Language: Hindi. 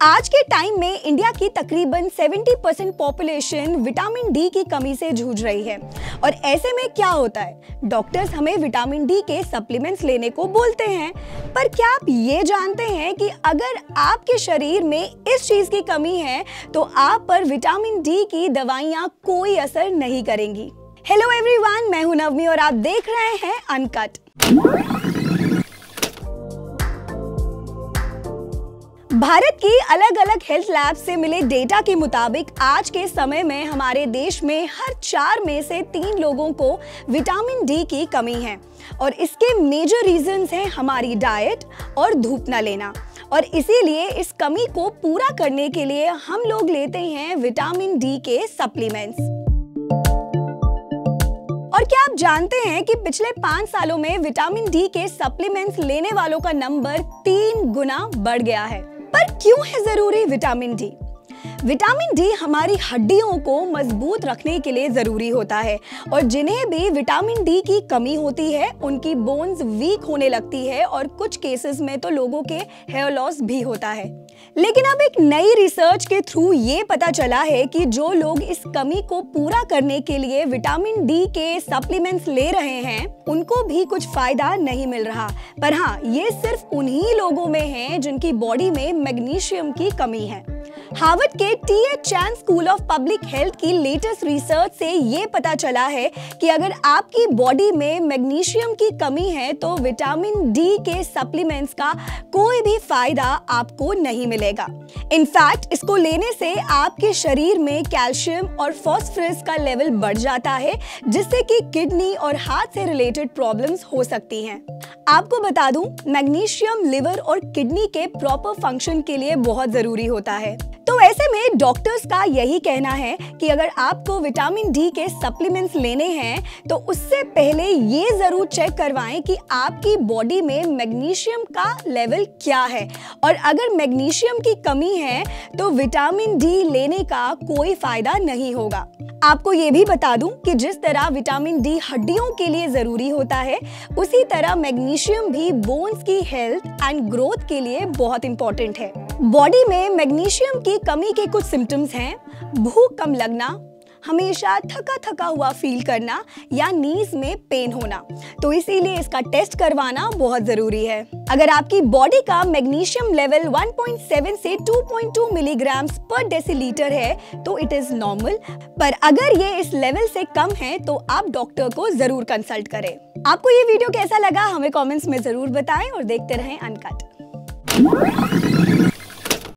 आज के टाइम में इंडिया की तकरीबन 70 परसेंट पॉपुलेशन विटामिन डी की कमी से जूझ रही है। और ऐसे में क्या होता है? डॉक्टर्स हमें विटामिन डी के सप्लीमेंट्स लेने को बोलते हैं। पर क्या आप ये जानते हैं कि अगर आपके शरीर में इस चीज़ की कमी है तो आप पर विटामिन डी की दवाइयाँ कोई असर नहीं करेंगी। हेलो एवरीवन मैं हूँ नवमी और आप देख रहे हैं अनकट भारत की अलग अलग हेल्थ लैब से मिले डेटा के मुताबिक आज के समय में हमारे देश में हर चार में से तीन लोगों को विटामिन डी की कमी है। और इसके मेजर रीजंस हैं हमारी डाइट और धूप न लेना। और इसीलिए इस कमी को पूरा करने के लिए हम लोग लेते हैं विटामिन डी के सप्लीमेंट्स और क्या आप जानते हैं कि पिछले पाँच सालों में विटामिन डी के सप्लीमेंट्स लेने वालों का नंबर तीन गुना बढ़ गया है। पर क्यों है ज़रूरी विटामिन डी? विटामिन डी हमारी हड्डियों को मज़बूत रखने के लिए ज़रूरी होता है और जिन्हें भी विटामिन डी की कमी होती है, उनकी बोन्स वीक होने लगती है और कुछ केसेस में तो लोगों के हेयर लॉस भी होता है। लेकिन अब एक नई रिसर्च के थ्रू ये पता चला है कि जो लोग इस कमी को पूरा करने के लिए विटामिन डी के सप्लीमेंट्स ले रहे हैं, उनको भी कुछ फ़ायदा नहीं मिल रहा। पर हाँ ये सिर्फ़ उन्हीं लोगों में है जिनकी बॉडी में मैग्नीशियम की कमी है। हार्वर्ड के T H Chan School of Public Health की लेटेस्ट रिसर्च से ये पता चला है कि अगर आपकी बॉडी में मैग्नीशियम की कमी है तो विटामिन डी के सप्लीमेंट्स का कोई भी फ़ायदा आपको नहीं मिलेगा। इनफैक्ट इसको लेने से आपके शरीर में कैल्शियम और फॉस्फोरस का लेवल बढ़ जाता है, जिससे कि किडनी और हार्ट से रिलेटेड प्रॉब्लम्स हो सकती हैं। आपको बता दूँ, मैग्नीशियम, लिवर और किडनी के प्रॉपर फ़ंक्शन के लिए बहुत ज़रूरी होता है। ऐसे में डॉक्टर्स का यही कहना है कि अगर आपको विटामिन डी के सप्लीमेंट्स लेने हैं तो उससे पहले ये ज़रूर चेक करवाएँ कि आपकी बॉडी में मैग्नीशियम का लेवल क्या है। और अगर मैग्नीशियम की कमी है तो विटामिन डी लेने का कोई फ़ायदा नहीं होगा। आपको ये भी बता दूँ कि जिस तरह विटामिन डी हड्डियों के लिए ज़रूरी होता है, उसी तरह मैग्नीशियम भी बोन्स की हेल्थ एंड ग्रोथ के लिए बहुत इंपॉर्टेंट है। बॉडी में मैग्नीशियम की कमी के कुछ सिम्टम्स हैं। भूख कम लगना, हमेशा थका थका हुआ फील करना या नीज में पेन होना। तो इसीलिए इसका टेस्ट करवाना बहुत ज़रूरी है। अगर आपकी बॉडी का मैग्नीशियम लेवल 1.7 से 2.2 मिलीग्राम पर डेसीलीटर है तो इट इज़ नॉर्मल पर अगर ये इस लेवल से कम है तो आप डॉक्टर को ज़रूर कंसल्ट करें। आपको ये वीडियो कैसा लगा, हमें कॉमेंट्स में ज़रूर बताएँ और देखते रहें अनकट